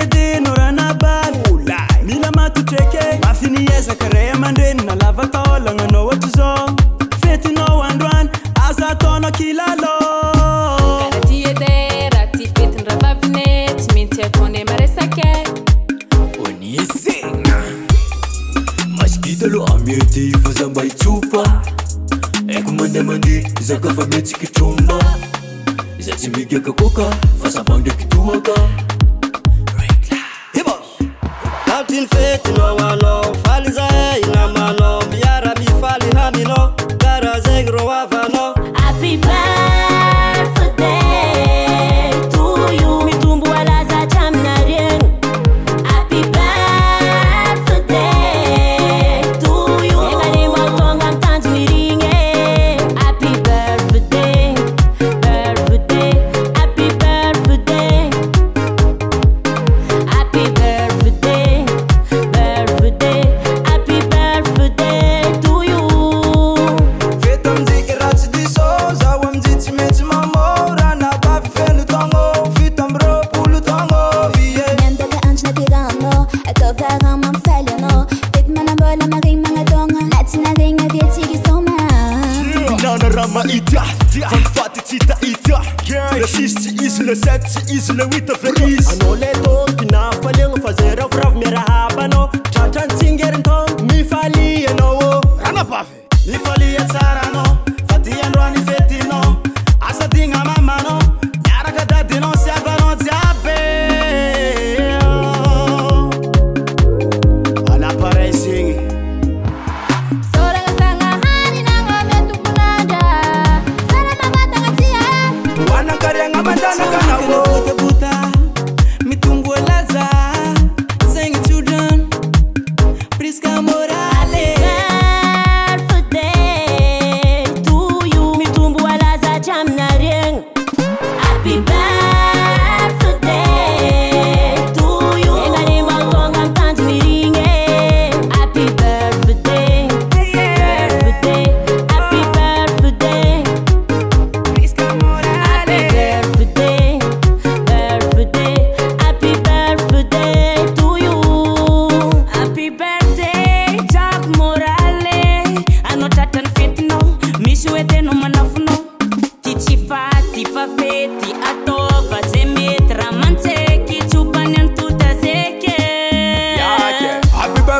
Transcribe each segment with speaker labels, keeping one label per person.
Speaker 1: i maotrake afiny ezaka ray aman-dreny nalavataôlagnanao ohtr zao fetinao androany azatana kialo e masktaaloa amety vozambaitsopa ako mandemani zakafanetsikitroma za tsy mikkakoka faabaakoaka putting faith in our Lord. ما يتاح فان فاتت تاح يتاح لا 6 ايز لا 7 ايز لا 8 فريز Por isso que amor é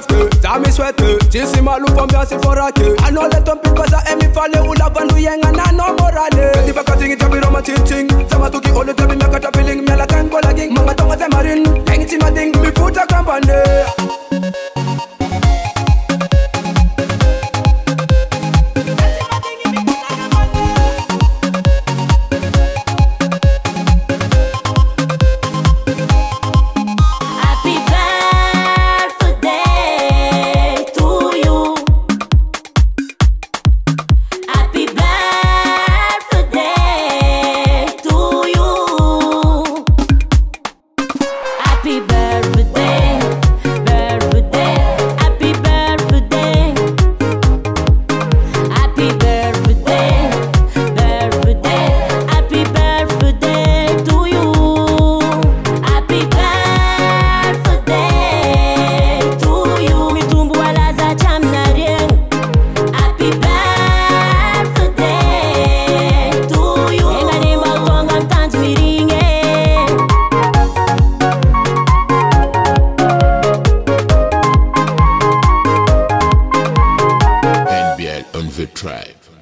Speaker 1: te Zami swete Jisima lupombia siforake anoletompipaza emifale ulavanduyenga nanomorale etibakatingi tabiroma cincing zamatuki olo tabi miakatafiling mialatangolaging mangatonga temarin lengitingading mifuta kampande tribe.